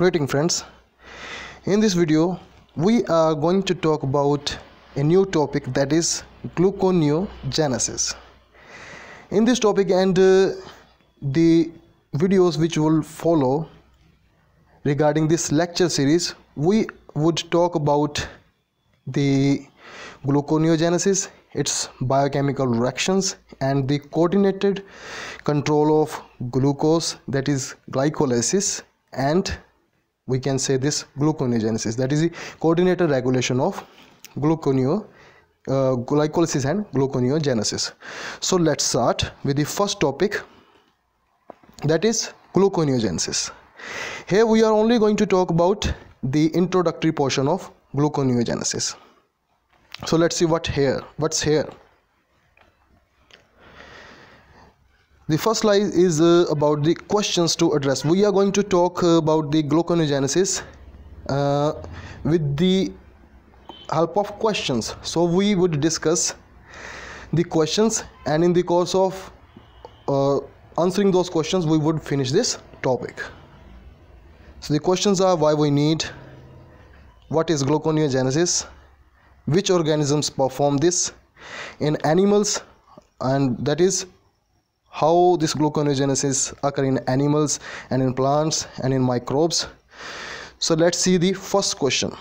greeting friends. In this video we are going to talk about a new topic that is gluconeogenesis. In this topic and uh, the videos which will follow regarding this lecture series we would talk about the gluconeogenesis its biochemical reactions and the coordinated control of glucose that is glycolysis and we can say this gluconeogenesis that is the coordinated regulation of gluconeo uh, glycolysis and gluconeogenesis. So let's start with the first topic that is gluconeogenesis. Here we are only going to talk about the introductory portion of gluconeogenesis. So let's see what here what's here the first slide is uh, about the questions to address. We are going to talk about the gluconeogenesis uh, with the help of questions. So we would discuss the questions and in the course of uh, answering those questions we would finish this topic. So the questions are why we need what is gluconeogenesis which organisms perform this in animals and that is how this gluconeogenesis occur in animals and in plants and in microbes. So let's see the first question.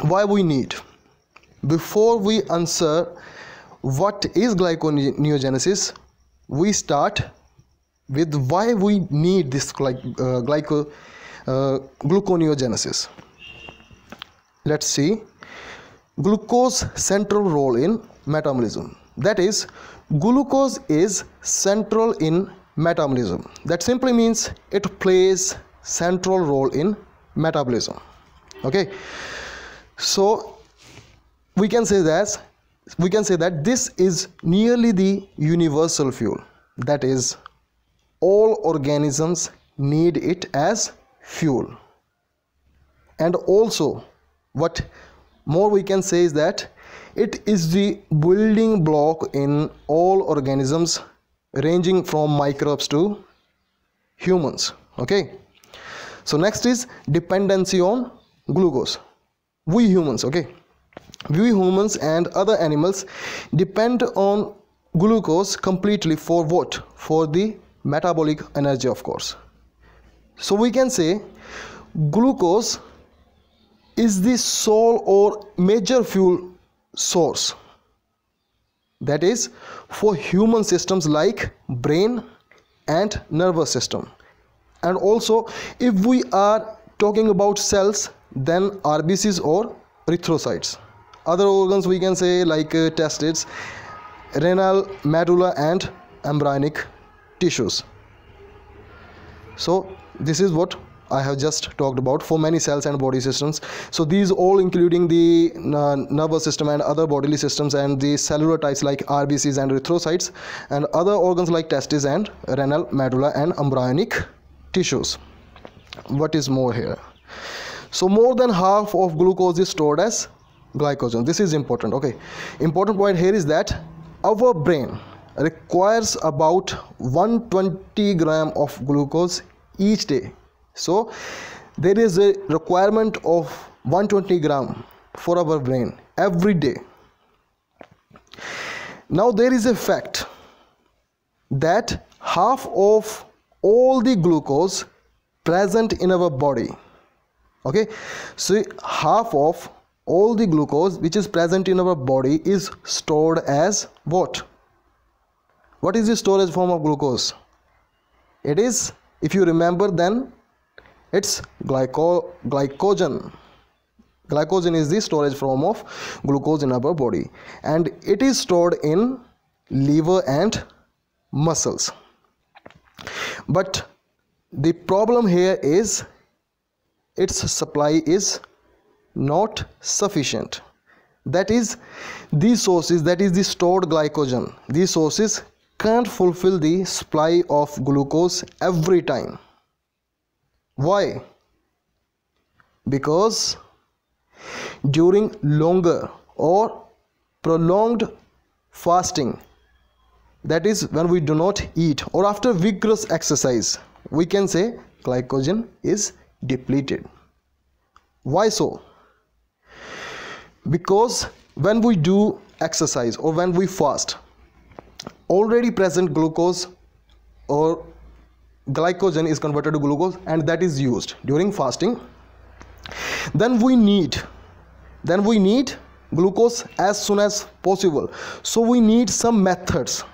Why we need? Before we answer what is glyconeogenesis we start with why we need this uh, glyco uh, gluconeogenesis. Let's see. Glucose central role in metabolism. That is glucose is central in metabolism. That simply means it plays central role in metabolism. Okay? So we can say that we can say that this is nearly the universal fuel. That is all organisms need it as fuel. And also what more we can say is that it is the building block in all organisms ranging from microbes to humans okay? So next is dependency on glucose. We humans okay? We humans and other animals depend on glucose completely for what? For the metabolic energy of course. So we can say glucose is the sole or major fuel source. That is for human systems like brain and nervous system. And also if we are talking about cells then rbcs or erythrocytes. Other organs we can say like uh, testes renal medulla and embryonic tissues. So this is what I have just talked about for many cells and body systems. So these all including the uh, nervous system and other bodily systems and the cellular types like RBCs and erythrocytes and other organs like testes and renal medulla and embryonic tissues. What is more here? So more than half of glucose is stored as glycogen. This is important. Okay. Important point here is that our brain requires about 120 gram of glucose each day so there is a requirement of 120 gram for our brain every day. Now there is a fact that half of all the glucose present in our body okay? So half of all the glucose which is present in our body is stored as what? What is the storage form of glucose? It is if you remember then it's glyco glycogen. Glycogen is the storage form of glucose in our body. And it is stored in liver and muscles. But the problem here is its supply is not sufficient. That is these sources that is the stored glycogen. These sources can't fulfill the supply of glucose every time why? Because during longer or prolonged fasting, that is when we do not eat or after vigorous exercise, we can say glycogen is depleted why so because when we do exercise or when we fast already present glucose or glycogen is converted to glucose and that is used during fasting. Then we need then we need glucose as soon as possible. So we need some methods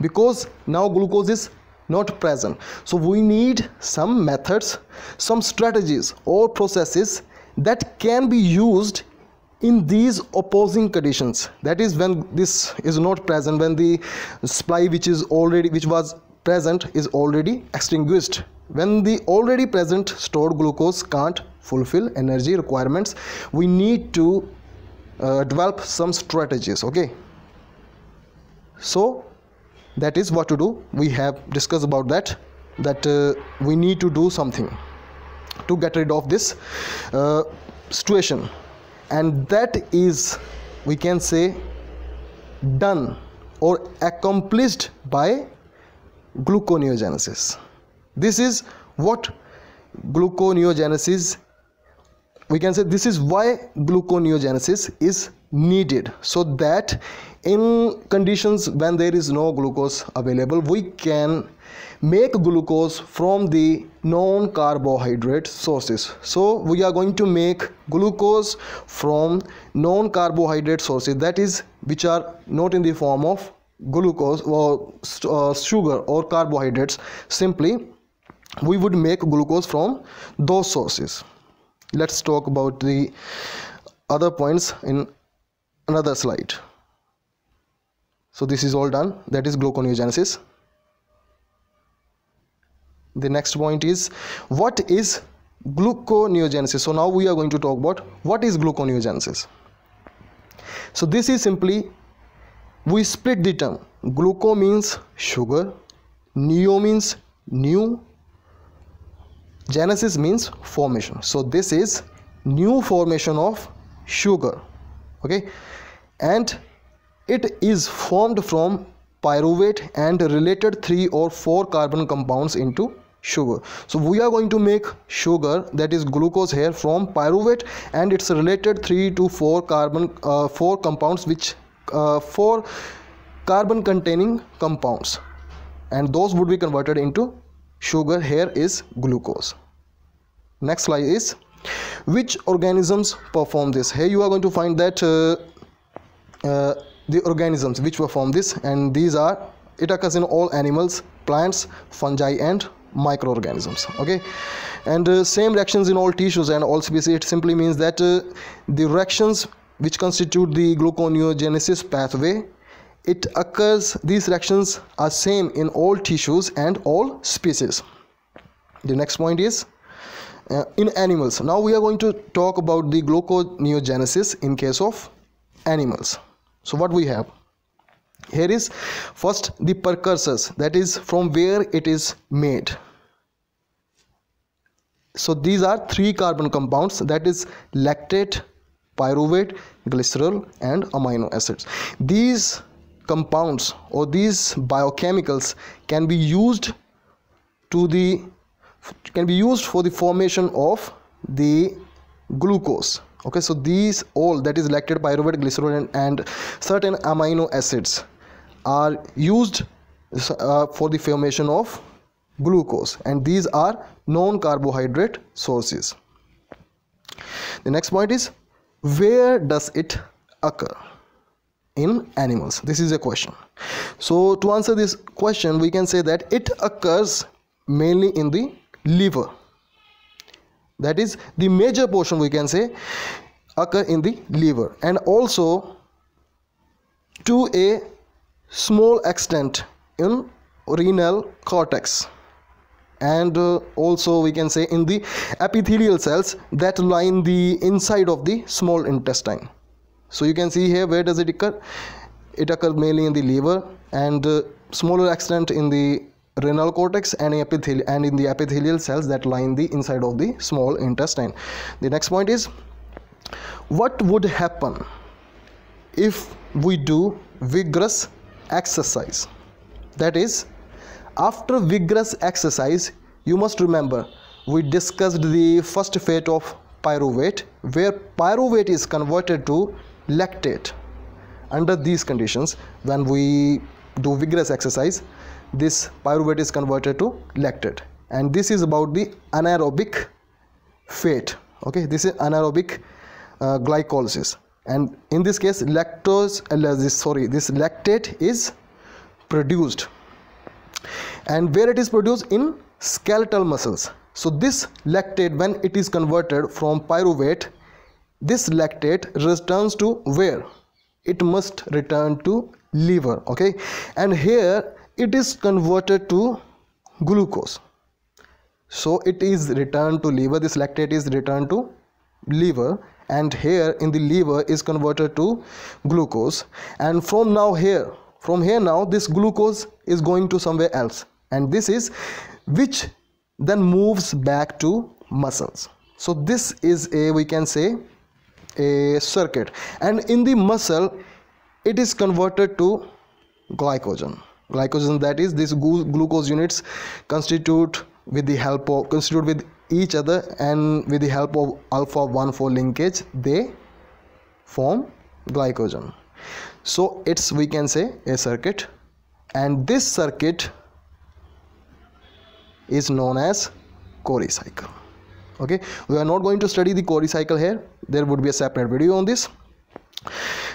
because now glucose is not present. So we need some methods some strategies or processes that can be used in these opposing conditions. That is when this is not present when the supply which is already which was present is already extinguished. When the already present stored glucose can't fulfill energy requirements we need to uh, develop some strategies okay? So that is what to do. We have discussed about that that uh, we need to do something to get rid of this uh, situation. And that is we can say done or accomplished by gluconeogenesis. This is what gluconeogenesis we can say this is why gluconeogenesis is needed so that in conditions when there is no glucose available we can make glucose from the non-carbohydrate sources. So we are going to make glucose from non-carbohydrate sources that is which are not in the form of glucose or uh, sugar or carbohydrates. Simply we would make glucose from those sources. Let's talk about the other points in another slide. So this is all done. That is gluconeogenesis. The next point is what is gluconeogenesis? So now we are going to talk about what is gluconeogenesis. So this is simply we split the term. Gluco means sugar neo means new genesis means formation. So this is new formation of sugar okay? And it is formed from pyruvate and related three or four carbon compounds into sugar. So we are going to make sugar that is glucose here from pyruvate and it's related three to four carbon uh, four compounds which uh, four carbon containing compounds. And those would be converted into sugar. Here is glucose. Next slide is which organisms perform this? Here you are going to find that uh, uh, the organisms which perform this. And these are it occurs in all animals plants fungi and microorganisms. Okay? And uh, same reactions in all tissues and all species. It simply means that uh, the reactions which constitute the gluconeogenesis pathway. It occurs these reactions are same in all tissues and all species. The next point is uh, in animals. Now we are going to talk about the gluconeogenesis in case of animals. So what we have? Here is first the precursors. That is from where it is made. So these are three carbon compounds. That is lactate pyruvate glycerol and amino acids. These compounds or these biochemicals can be used to the can be used for the formation of the glucose. Okay so these all that is lactate pyruvate glycerol and, and certain amino acids are used uh, for the formation of glucose. And these are non carbohydrate sources. The next point is where does it occur in animals? This is a question. So to answer this question we can say that it occurs mainly in the liver. That is the major portion we can say occur in the liver. And also to a small extent in renal cortex and uh, also we can say in the epithelial cells that line the inside of the small intestine. So you can see here where does it occur? It occurs mainly in the liver and uh, smaller extent in the renal cortex and, epithel and in the epithelial cells that line the inside of the small intestine. The next point is what would happen if we do vigorous exercise? That is after vigorous exercise you must remember we discussed the first fate of pyruvate where pyruvate is converted to lactate. Under these conditions when we do vigorous exercise this pyruvate is converted to lactate. And this is about the anaerobic fate okay? This is anaerobic uh, glycolysis. And in this case lactose uh, sorry this lactate is produced and where it is produced? In skeletal muscles. So this lactate when it is converted from pyruvate this lactate returns to where? It must return to liver okay? And here it is converted to glucose. So it is returned to liver. This lactate is returned to liver. And here in the liver is converted to glucose. And from now here from here now this glucose is going to somewhere else. And this is which then moves back to muscles. So this is a we can say a circuit. And in the muscle it is converted to glycogen. Glycogen that is these glucose units constitute with the help of constitute with each other and with the help of alpha 1 4 linkage they form glycogen so it's we can say a circuit. And this circuit is known as Cori cycle. Okay? We are not going to study the Cori cycle here. There would be a separate video on this.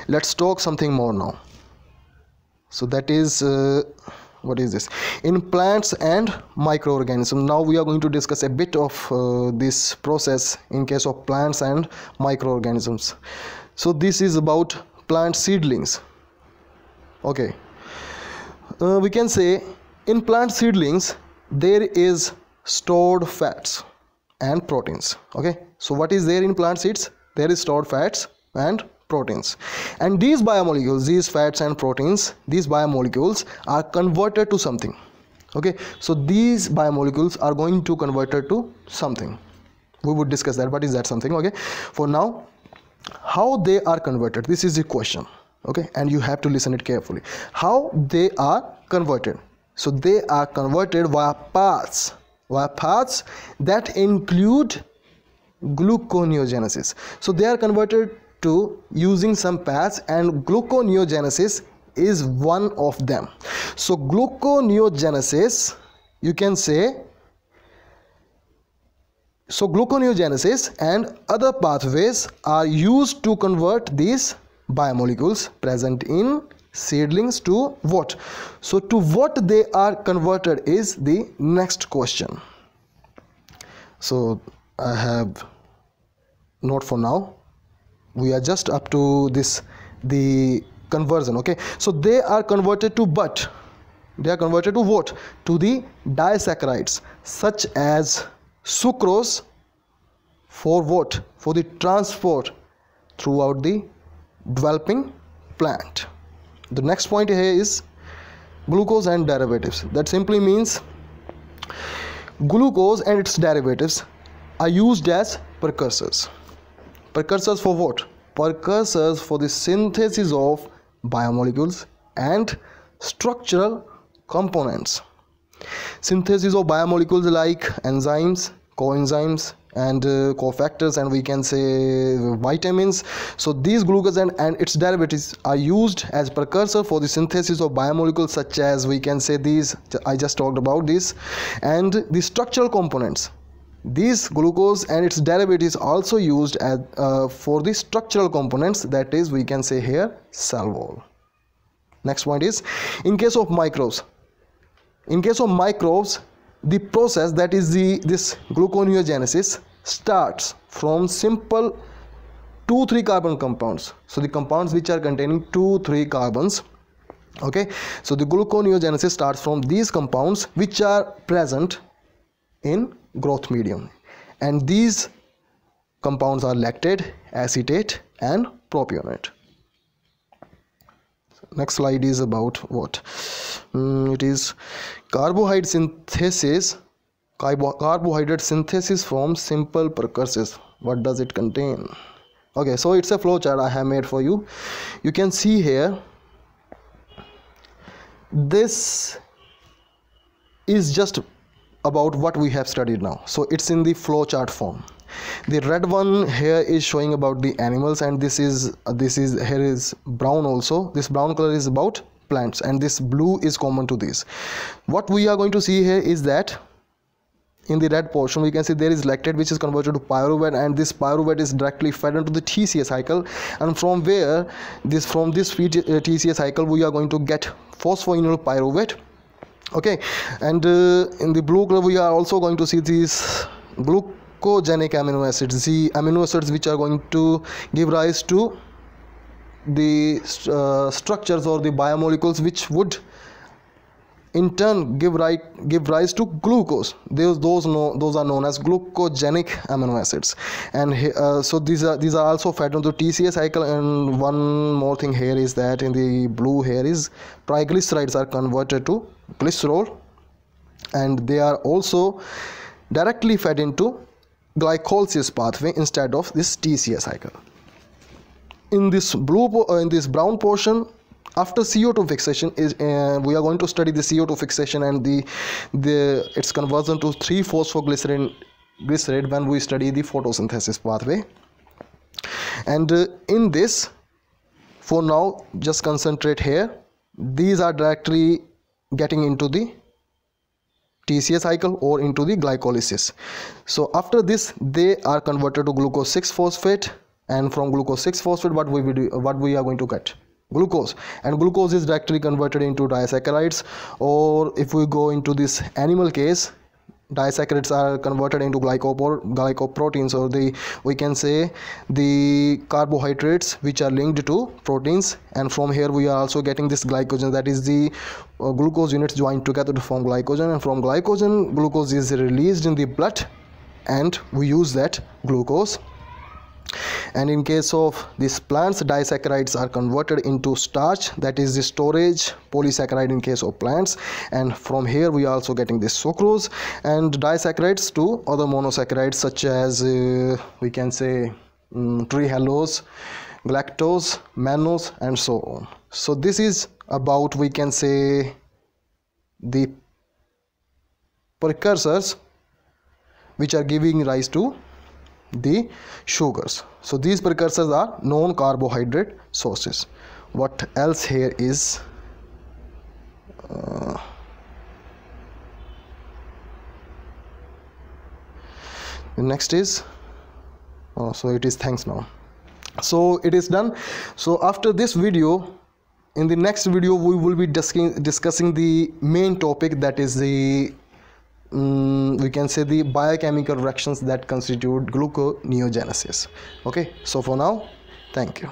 Let's talk something more now. So that is uh, what is this? In plants and microorganisms. Now we are going to discuss a bit of uh, this process in case of plants and microorganisms. So this is about plant seedlings. Okay. Uh, we can say in plant seedlings there is stored fats and proteins. Okay. So what is there in plant seeds? There is stored fats and proteins. And these biomolecules these fats and proteins these biomolecules are converted to something. Okay. So these biomolecules are going to converted to something. We would discuss that what is that something? Okay. For now how they are converted this is the question okay? And you have to listen it carefully. How they are converted. So they are converted via paths via paths that include gluconeogenesis. So they are converted to using some paths and gluconeogenesis is one of them. So gluconeogenesis you can say so gluconeogenesis and other pathways are used to convert these biomolecules present in seedlings to what? So to what they are converted is the next question. So i have not for now. We are just up to this the conversion okay? So they are converted to but. They are converted to what? To the disaccharides such as sucrose for what? For the transport throughout the developing plant. The next point here is glucose and derivatives. That simply means glucose and its derivatives are used as precursors. Precursors for what? Precursors for the synthesis of biomolecules and structural components synthesis of biomolecules like enzymes coenzymes and uh, cofactors and we can say vitamins so these glucose and, and its derivatives are used as precursor for the synthesis of biomolecules such as we can say these i just talked about this and the structural components this glucose and its derivatives also used as, uh, for the structural components that is we can say here cell wall. Next point is in case of microbes. In case of microbes the process that is the this gluconeogenesis starts from simple 2 3 carbon compounds. So the compounds which are containing 2 3 carbons okay? So the gluconeogenesis starts from these compounds which are present in growth medium. And these compounds are lactate acetate and propionate next slide is about what? Mm, it is carbohydrate synthesis carbohydrate synthesis from simple precursors. What does it contain? Okay so it's a flow chart i have made for you. You can see here this is just about what we have studied now. So it's in the flow chart form the red one here is showing about the animals and this is this is here is brown also. This brown color is about plants and this blue is common to this what we are going to see here is that in the red portion we can see there is lactate which is converted to pyruvate and this pyruvate is directly fed into the TCA cycle. And from where this from this TCA uh, cycle we are going to get phosphoenol pyruvate. Okay. And uh, in the blue color we are also going to see these glucogenic amino acids. The amino acids which are going to give rise to the uh, structures or the biomolecules which would in turn give right give rise to glucose. Those those those are known as glucogenic amino acids. And uh, so these are these are also fed into TCA cycle. And one more thing here is that in the blue here is triglycerides are converted to glycerol. And they are also directly fed into glycolysis pathway instead of this TCA cycle. In this blue uh, in this brown portion after CO2 fixation is uh, we are going to study the CO2 fixation and the the its conversion to 3 phosphoglycerin glyceride when we study the photosynthesis pathway. And uh, in this for now just concentrate here. These are directly getting into the TCA cycle or into the glycolysis. So after this they are converted to glucose 6 phosphate and from glucose 6 phosphate what we do, what we are going to get? Glucose. And glucose is directly converted into disaccharides or if we go into this animal case disaccharides are converted into glycoproteins or the we can say the carbohydrates which are linked to proteins. And from here we are also getting this glycogen that is the uh, glucose units joined together to form glycogen. And from glycogen glucose is released in the blood and we use that glucose and in case of these plants disaccharides are converted into starch. That is the storage polysaccharide in case of plants. And from here we are also getting this sucrose and disaccharides to other monosaccharides such as uh, we can say um, trehalose galactose mannose and so on. So this is about we can say the precursors which are giving rise to the sugars. So these precursors are non carbohydrate sources. What else here is uh, the next is oh, so it is thanks now so it is done. So after this video in the next video we will be discussing the main topic that is the um, we can say the biochemical reactions that constitute gluconeogenesis. Okay so for now thank you